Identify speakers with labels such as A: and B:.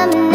A: I'm